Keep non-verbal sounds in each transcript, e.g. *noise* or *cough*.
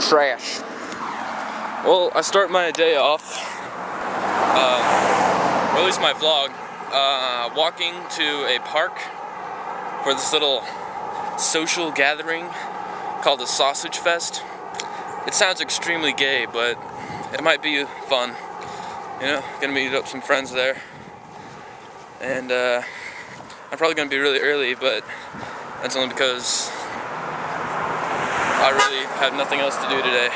trash. Well, I start my day off, uh, or at least my vlog, uh, walking to a park for this little social gathering called the Sausage Fest. It sounds extremely gay, but it might be fun. You know, gonna meet up some friends there. And uh, I'm probably gonna be really early, but that's only because I really have nothing else to do today.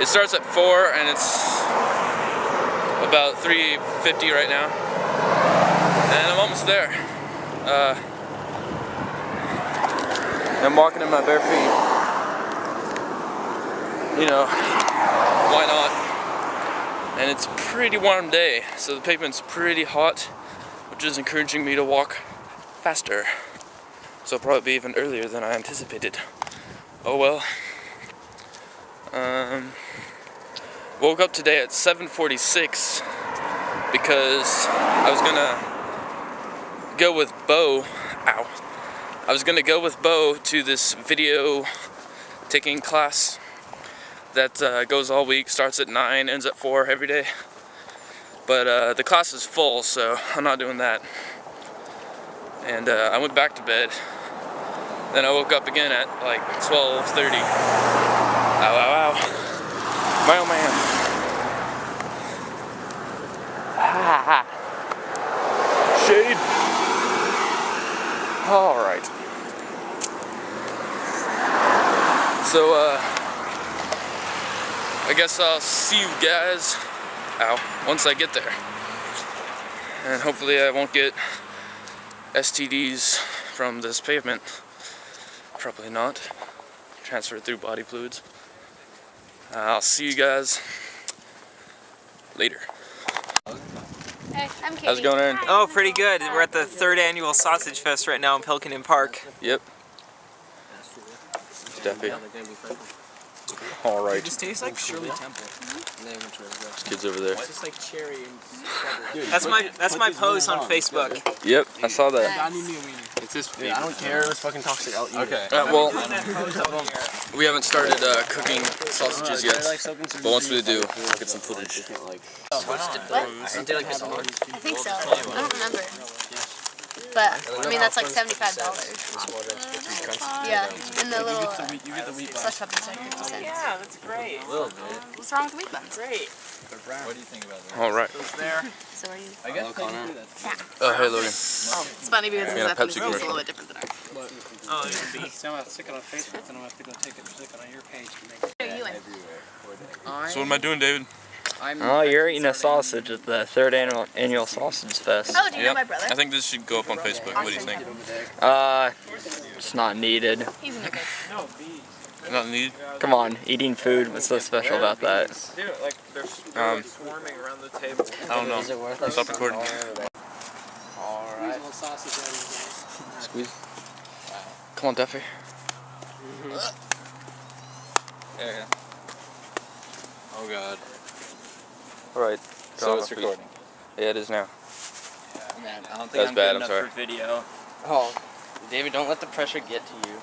It starts at 4 and it's about 3.50 right now. And I'm almost there. Uh, I'm walking in my bare feet. You know, why not? And it's a pretty warm day, so the pavement's pretty hot, which is encouraging me to walk faster. So probably be even earlier than I anticipated. Oh well. Um, woke up today at 7.46 because I was gonna go with Beau, ow. I was gonna go with Beau to this video taking class that uh, goes all week, starts at 9, ends at 4 every day. But uh, the class is full, so I'm not doing that. And uh, I went back to bed. Then I woke up again at like 12.30. Ow, ow, ow. Mailman. Ha. *laughs* Shade. All right. So, uh, I guess I'll see you guys, ow, once I get there. And hopefully I won't get STDs from this pavement. Probably not. Transferred through body fluids. Uh, I'll see you guys later. Hey, I'm Katie. How's it going, Aaron? Oh, pretty good. We're at the third annual Sausage Fest right now in Pilkington Park. Yep. Steffi. All right. This tastes like Shirley Temple. There's kids over there. Just like cherry and That's my that's my pose on Facebook. Yep, I saw that. It's just I don't care. It was fucking toxic. I'll eat okay. Uh, well, we haven't started uh, cooking sausages yet, but once we do, we'll get some footage. Aren't I think so. I don't remember. But I mean that's like seventy-five dollars. Yeah, and the little uh, slush puppies are fifty cents. Yeah, that's great. What's wrong with the wheat buns? Great. All right. *laughs* So are you? I guess Oh, hey, Logan. It's funny because Yeah, his Pepsi ethnicity is a little bit different than ours. Oh, there's a bee. So I'm gonna stick it on Facebook, then I'm gonna have to go take it and stick it on your page to make it. Who are you in? So what am I doing, David? Oh, you're eating a sausage at the third annual annual sausage fest. Oh, do you know my brother? I think this should go up on Facebook. What do you think? Uh, it's not needed. He's in your. Not needed. Come on, eating food. What's so special about that? Dude, like they're Um, swarming around the table. I don't know. Stop recording. Alright. sausage out of Squeeze. Come on, Duffy. Yeah. Oh god. All right. So it's recording. Yeah, it is now. Man, I don't That's bad, I'm sorry. video. Oh, David, don't let the pressure get to you.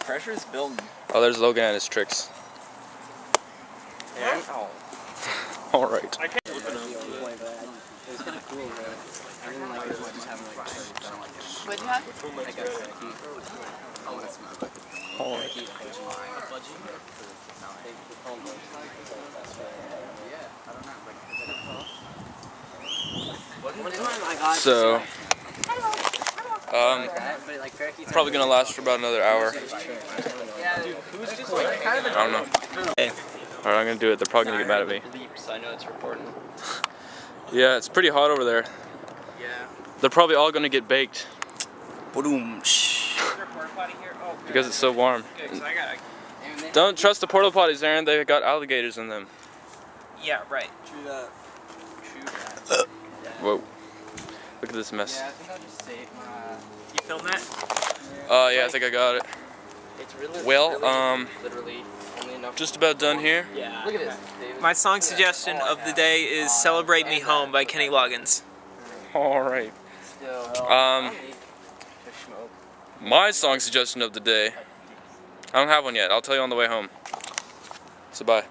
Pressure's building. Oh, there's Logan and his tricks. Aaron? Oh. *laughs* All right. What'd you have? So, um, probably gonna last for about another hour. I don't know. Alright, I'm gonna do it. They're probably gonna get mad at me. I know it's important. *laughs* Yeah, it's pretty hot over there. Yeah. They're probably all gonna get baked Boom. because it's so warm. Good, 'cause I got. Don't trust the porta potties, Aaron. They've got alligators in them. Yeah, right. Whoa. Look at this mess. I think I'll just save my. You film that? Uh, yeah, I think I got it. It's really. Well, really, um, Literally only enough. Just about done here. Yeah. Look at this, David. My song suggestion of the day is "Celebrate Me Home" by Kenny Loggins. All right. Um, To smoke. my song suggestion of the day I don't have one yet. I'll tell you on the way home. So bye.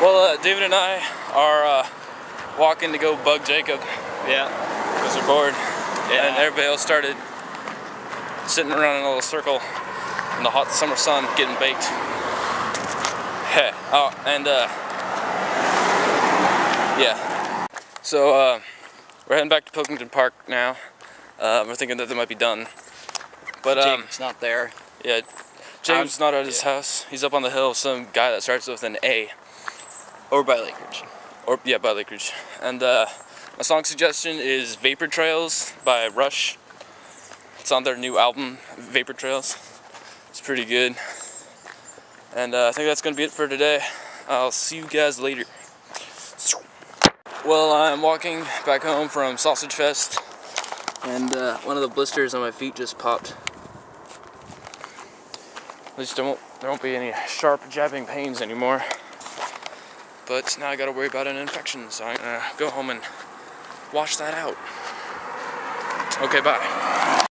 Well, uh, David and I are uh, walking to go bug Jacob Yeah. Because we're bored. Yeah. And everybody else started sitting around in a little circle in the hot summer sun getting baked. Heh. Oh, and uh, yeah. So uh, we're heading back to Pilkington Park now. Uh, we're thinking that they might be done. But um, Jacob's not there. yeah, James not at his house. He's up on the hill with some guy that starts with an A. Over by Lake Ridge. Or yeah, by Lake Ridge. And uh, my song suggestion is "Vapor Trails" by Rush. It's on their new album, Vapor Trails. It's pretty good. And uh, I think that's gonna be it for today. I'll see you guys later. Well, I'm walking back home from Sausage Fest, and uh, one of the blisters on my feet just popped. At least there won't, there won't be any sharp jabbing pains anymore. But now I gotta worry about an infection, so I'm gonna go home and wash that out. Okay, bye.